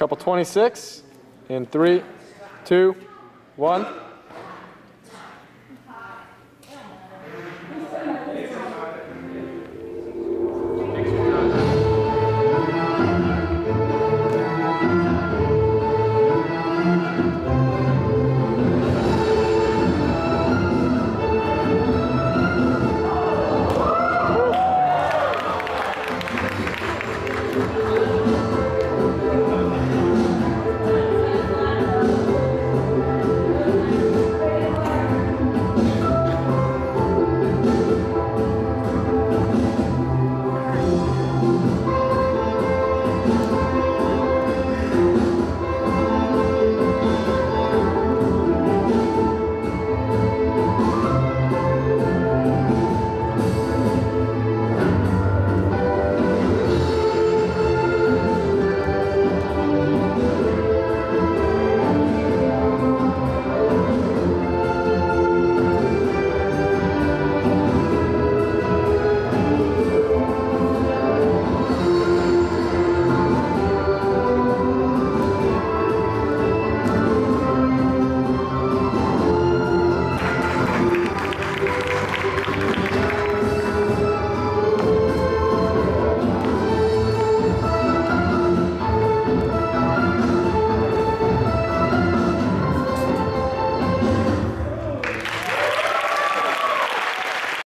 Couple 26 in three, two, one.